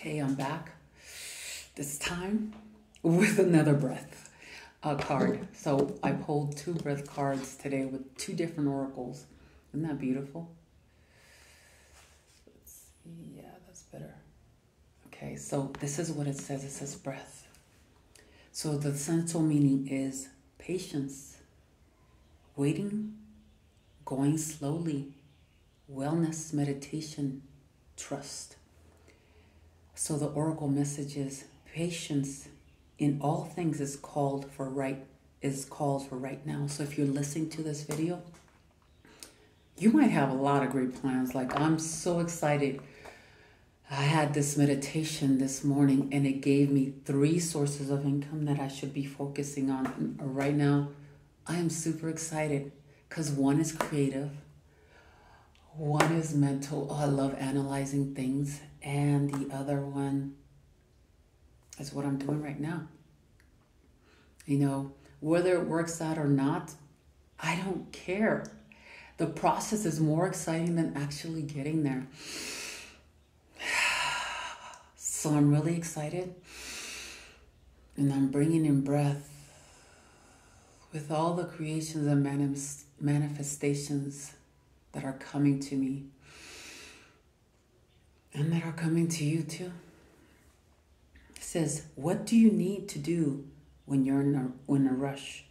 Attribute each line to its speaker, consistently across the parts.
Speaker 1: Okay, I'm back. This time with another breath uh, card. So I pulled two breath cards today with two different oracles. Isn't that beautiful? Yeah, that's better. Okay, so this is what it says. It says breath. So the central meaning is patience, waiting, going slowly, wellness, meditation, trust. So the oracle message is patience in all things is called for right is called for right now. So if you're listening to this video, you might have a lot of great plans. Like I'm so excited. I had this meditation this morning and it gave me three sources of income that I should be focusing on right now. I am super excited because one is creative, one is mental. Oh, I love analyzing things. And the other one is what I'm doing right now. You know, whether it works out or not, I don't care. The process is more exciting than actually getting there. So I'm really excited. And I'm bringing in breath with all the creations and manifestations that are coming to me and that are coming to you too. It says, What do you need to do when you're in a, in a rush?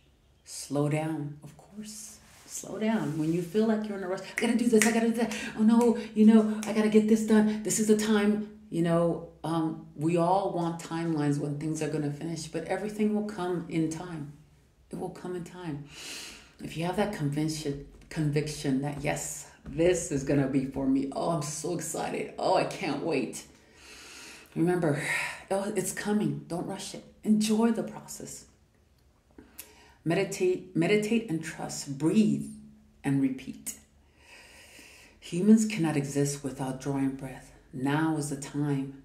Speaker 1: Slow down, of course. Slow down. When you feel like you're in a rush, I gotta do this, I gotta do that. Oh no, you know, I gotta get this done. This is the time, you know, um, we all want timelines when things are gonna finish, but everything will come in time. It will come in time. If you have that conviction, conviction that yes, this is going to be for me. Oh, I'm so excited. Oh, I can't wait. Remember, oh, it's coming. Don't rush it. Enjoy the process. Meditate, meditate and trust. Breathe and repeat. Humans cannot exist without drawing breath. Now is the time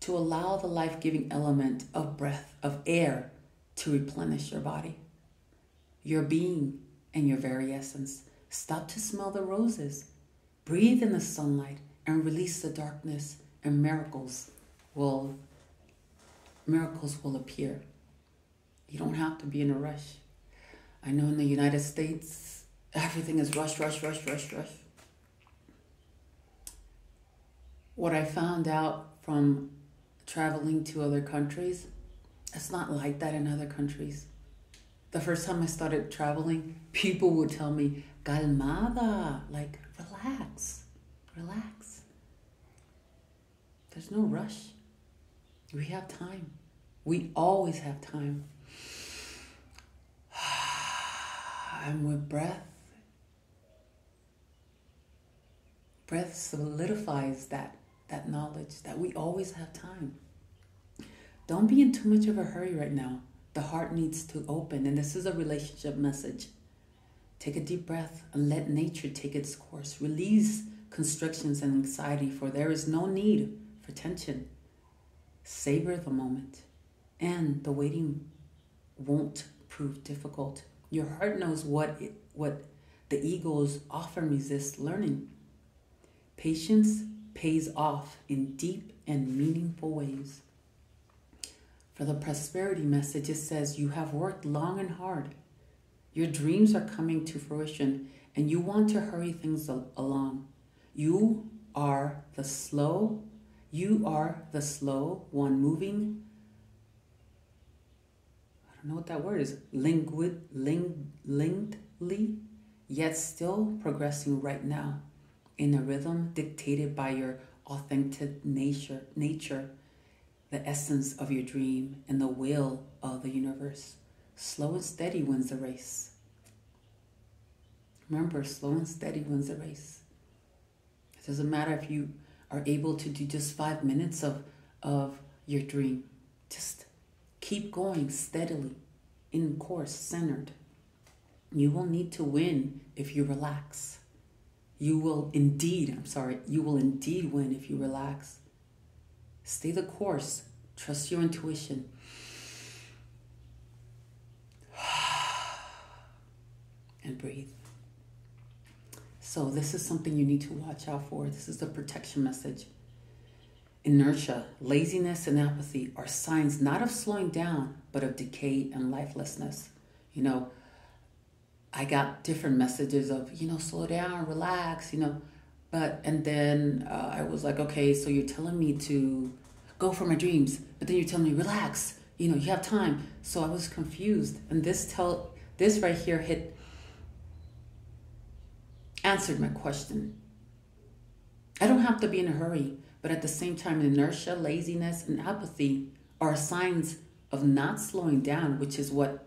Speaker 1: to allow the life giving element of breath, of air, to replenish your body, your being, and your very essence. Stop to smell the roses. Breathe in the sunlight and release the darkness and miracles will miracles will appear. You don't have to be in a rush. I know in the United States everything is rush rush rush rush rush. What I found out from traveling to other countries, it's not like that in other countries. The first time I started traveling, people would tell me, calmada, like relax, relax. There's no rush. We have time. We always have time. And with breath, breath solidifies that, that knowledge that we always have time. Don't be in too much of a hurry right now. The heart needs to open, and this is a relationship message. Take a deep breath and let nature take its course. Release constrictions and anxiety, for there is no need for tension. Savor the moment, and the waiting won't prove difficult. Your heart knows what it, what the egos often resist learning. Patience pays off in deep and meaningful ways. For the prosperity message, it says, You have worked long and hard your dreams are coming to fruition and you want to hurry things along. You are the slow, you are the slow one moving. I don't know what that word is. Linguid, ling, lingly, yet still progressing right now in a rhythm dictated by your authentic nature, nature, the essence of your dream, and the will of the universe. Slow and steady wins the race. Remember, slow and steady wins the race. It doesn't matter if you are able to do just five minutes of, of your dream. Just keep going steadily, in course, centered. You will need to win if you relax. You will indeed, I'm sorry, you will indeed win if you relax. Stay the course. Trust your intuition. and breathe. So, this is something you need to watch out for. This is the protection message. inertia, laziness, and apathy are signs not of slowing down, but of decay and lifelessness. You know, I got different messages of, you know, slow down, relax, you know. But, and then uh, I was like, okay, so you're telling me to go for my dreams, but then you're telling me, relax, you know, you have time. So I was confused. And this tell, this right here hit, answered my question. I don't have to be in a hurry, but at the same time, inertia, laziness, and apathy are signs of not slowing down, which is what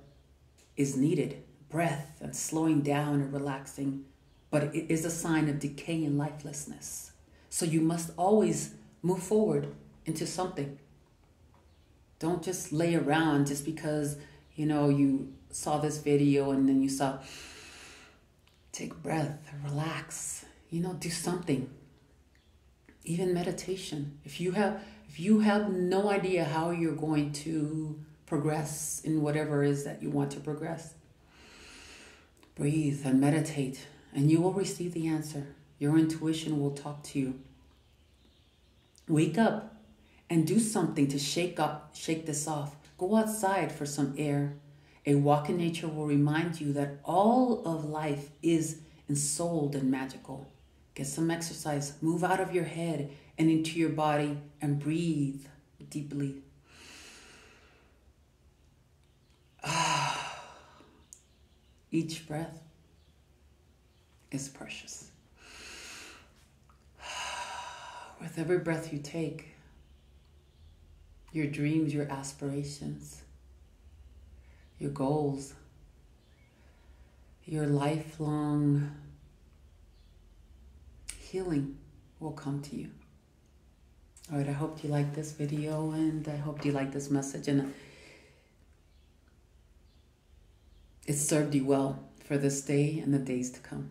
Speaker 1: is needed breath and slowing down and relaxing, but it is a sign of decay and lifelessness. So you must always move forward into something. Don't just lay around just because, you know, you saw this video and then you saw, take breath, relax, you know, do something. Even meditation. If you have if you have no idea how you're going to progress in whatever it is that you want to progress, breathe and meditate, and you will receive the answer. Your intuition will talk to you. Wake up and do something to shake up, shake this off. Go outside for some air. A walk in nature will remind you that all of life is ensouled and magical. Get some exercise, move out of your head and into your body and breathe deeply. Each breath is precious. With every breath you take, your dreams, your aspirations, your goals, your lifelong healing will come to you. All right, I hope you like this video and I hope you like this message and it served you well for this day and the days to come.